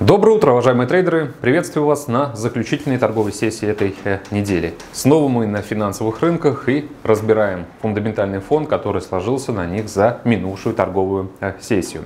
Доброе утро, уважаемые трейдеры! Приветствую вас на заключительной торговой сессии этой э, недели. Снова мы на финансовых рынках и разбираем фундаментальный фон, который сложился на них за минувшую торговую э, сессию.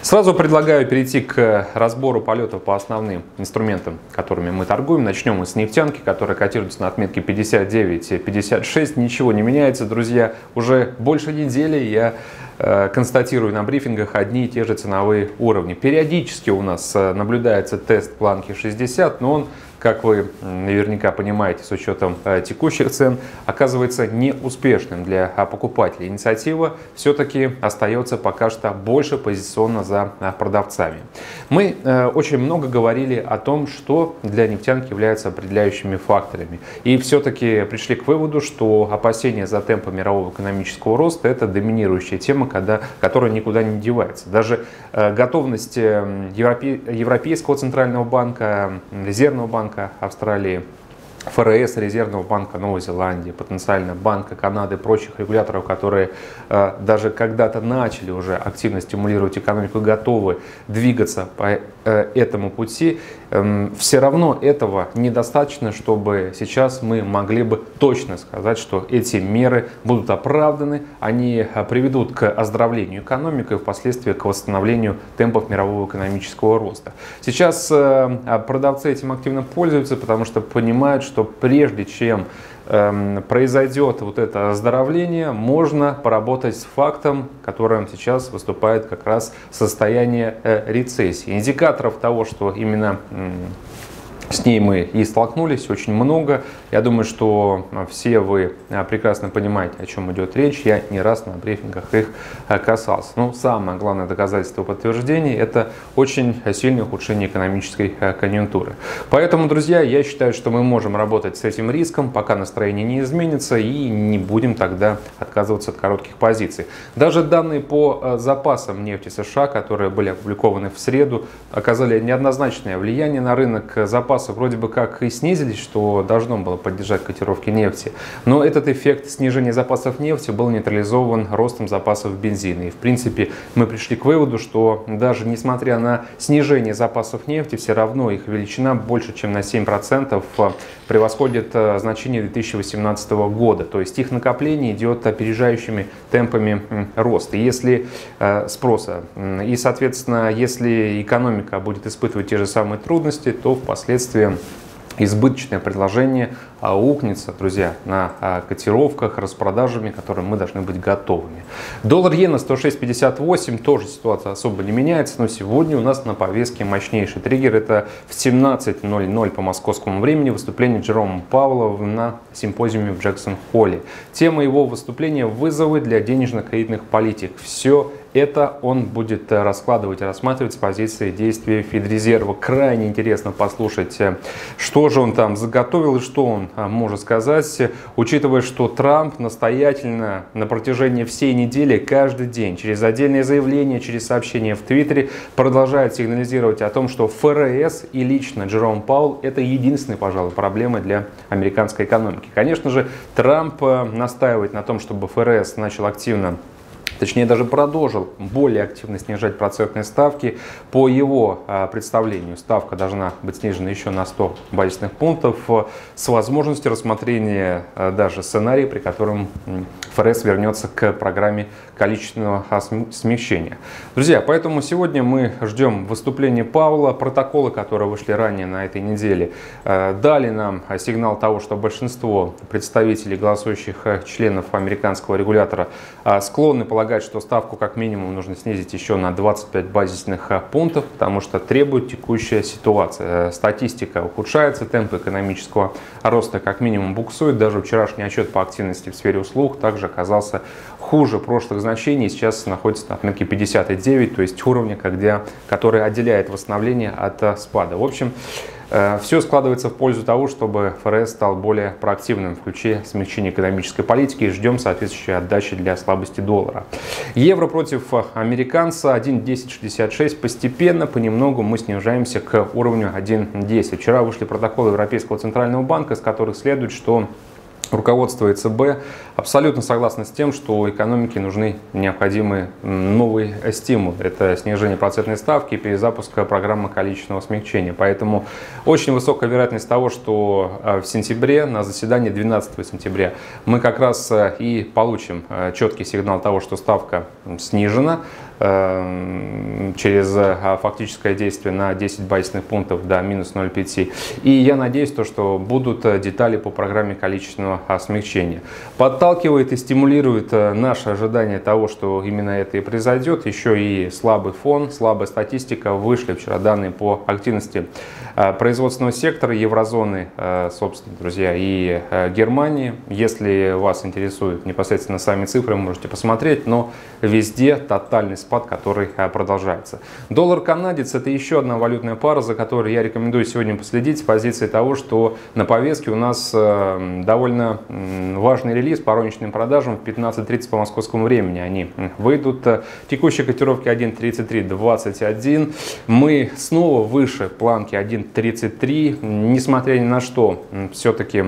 Сразу предлагаю перейти к разбору полетов по основным инструментам, которыми мы торгуем. Начнем мы с нефтянки, которая котируется на отметке 59-56. Ничего не меняется, друзья. Уже больше недели я Э, констатирую на брифингах одни и те же ценовые уровни. Периодически у нас э, наблюдается тест планки 60, но он как вы наверняка понимаете, с учетом э, текущих цен, оказывается неуспешным для а, покупателей. Инициатива все-таки остается пока что больше позиционно за а, продавцами. Мы э, очень много говорили о том, что для нефтянки являются определяющими факторами. И все-таки пришли к выводу, что опасения за темпы мирового экономического роста – это доминирующая тема, когда, которая никуда не девается. Даже э, готовность Европейского центрального банка, Резервного банка, банка Австралии, ФРС, Резервного банка Новой Зеландии, потенциально Банка Канады прочих регуляторов, которые э, даже когда-то начали уже активно стимулировать экономику, готовы двигаться по э, этому пути, э, все равно этого недостаточно, чтобы сейчас мы могли бы точно сказать, что эти меры будут оправданы, они э, приведут к оздоровлению экономики и впоследствии к восстановлению темпов мирового экономического роста. Сейчас э, продавцы этим активно пользуются, потому что понимают, что прежде чем эм, произойдет вот это оздоровление, можно поработать с фактом, которым сейчас выступает как раз состояние э, рецессии. Индикаторов того, что именно с ней мы и столкнулись очень много. Я думаю, что а, все вы а, прекрасно понимаете, о чем идет речь. Я не раз на брифингах их а, касался. Но самое главное доказательство подтверждения – это очень сильное ухудшение экономической конъюнктуры. Поэтому, друзья, я считаю, что мы можем работать с этим риском, пока настроение не изменится, и не будем тогда отказываться от коротких позиций. Даже данные по запасам нефти США, которые были опубликованы в среду, оказали неоднозначное влияние на рынок запасов запасы вроде бы как и снизились, что должно было поддержать котировки нефти, но этот эффект снижения запасов нефти был нейтрализован ростом запасов бензина. И в принципе мы пришли к выводу, что даже несмотря на снижение запасов нефти, все равно их величина больше, чем на 7% превосходит э, значение 2018 года. То есть их накопление идет опережающими темпами роста. Если э, спроса и, соответственно, если экономика будет испытывать те же самые трудности, то впоследствии последствиям избыточное предложение аукнется, друзья, на а, котировках, распродажами, которым мы должны быть готовыми. Доллар иена 106.58, тоже ситуация особо не меняется, но сегодня у нас на повестке мощнейший триггер. Это в 17.00 по московскому времени выступление Джерома Павлова на симпозиуме в Джексон-Холле. Тема его выступления – вызовы для денежно-кредитных политик. Все это он будет э, раскладывать и рассматривать с позиции действия Федрезерва. Крайне интересно послушать, э, что же он там заготовил и что он э, может сказать, учитывая, что Трамп настоятельно на протяжении всей недели, каждый день, через отдельные заявления, через сообщения в Твиттере, продолжает сигнализировать о том, что ФРС и лично Джером Паул – это единственная, пожалуй, проблема для американской экономики. Конечно же, Трамп настаивает на том, чтобы ФРС начал активно точнее даже продолжил более активно снижать процентные ставки. По его а, представлению ставка должна быть снижена еще на 100 базисных пунктов с возможностью рассмотрения а, даже сценария, при котором ФРС вернется к программе количественного смещения. Друзья, поэтому сегодня мы ждем выступления Павла. Протоколы, которые вышли ранее на этой неделе, а, дали нам сигнал того, что большинство представителей, голосующих членов американского регулятора, склонны полагать предполагать, что ставку как минимум нужно снизить еще на 25 базисных э, пунктов, потому что требует текущая ситуация. Э, статистика ухудшается, темпы экономического роста как минимум буксуют. Даже вчерашний отчет по активности в сфере услуг также оказался хуже прошлых значений. Сейчас находится на отметке 59, то есть уровня, где, который отделяет восстановление от э, спада. В общем, Все складывается в пользу того, чтобы ФРС стал более проактивным в ключе смягчения экономической политики и ждем соответствующей отдачи для слабости доллара. Евро против американца 1.1066. Постепенно, понемногу мы снижаемся к уровню 1.10. Вчера вышли протоколы Европейского центрального банка, из которых следует, что руководство ЕЦБ абсолютно согласно с тем, что экономике нужны необходимые новые стимулы. Это снижение процентной ставки и перезапуск программы количественного смягчения. Поэтому очень высокая вероятность того, что э, в сентябре, на заседании 12 сентября, мы как раз э, и получим э, четкий сигнал того, что ставка снижена через фактическое действие на 10 базисных пунктов до минус 0,5. И я надеюсь, то, что будут детали по программе количественного смягчения. Подталкивает и стимулирует наше ожидание того, что именно это и произойдет. Еще и слабый фон, слабая статистика. Вышли вчера данные по активности производственного сектора еврозоны, собственно, друзья, и Германии. Если вас интересуют непосредственно сами цифры, можете посмотреть, но везде тотальный спад, который э, продолжается. Доллар-канадец – это еще одна валютная пара, за которой я рекомендую сегодня последить с позиции того, что на повестке у нас э, важный релиз по розничным продажам в 15.30 по московскому времени. Они выйдут. Текущие котировки 1.3321. Мы снова выше планки 1.33. Несмотря ни на что, все-таки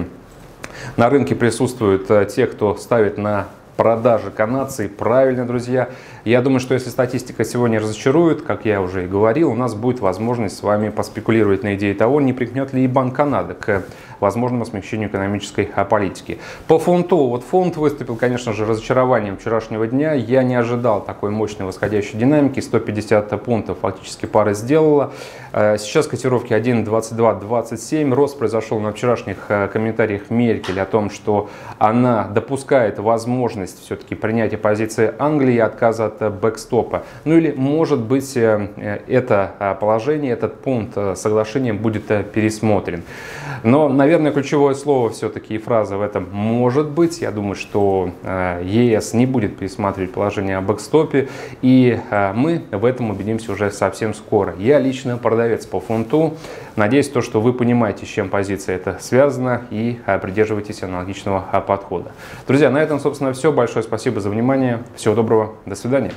на рынке присутствуют э, те, кто ставит на продажи канадцы. Правильно, друзья. Я думаю, что если статистика сегодня разочарует, как я уже и говорил, у нас будет возможность с вами поспекулировать на идее того, не прикнет ли и Банк Канады к возможному смягчению экономической политики. По фунту. Вот фунт выступил, конечно же, разочарованием вчерашнего дня. Я не ожидал такой мощной восходящей динамики. 150 пунктов фактически пара сделала. Э, сейчас котировки 1.2227. Рост произошел на вчерашних э, комментариях Меркель о том, что она допускает возможность все-таки принятия позиции Англии и отказа от бэкстопа. Ну или, может быть, э, это э, положение, этот пункт э, соглашения будет пересмотрен. Но, наверное, ключевое слово все-таки и фраза в этом может быть. Я думаю, что ЕС не будет пересматривать положение о бэкстопе, и мы в этом убедимся уже совсем скоро. Я лично продавец по фунту. Надеюсь, то, что вы понимаете, с чем позиция это связана, и придерживаетесь аналогичного подхода. Друзья, на этом, собственно, все. Большое спасибо за внимание. Всего доброго. До свидания.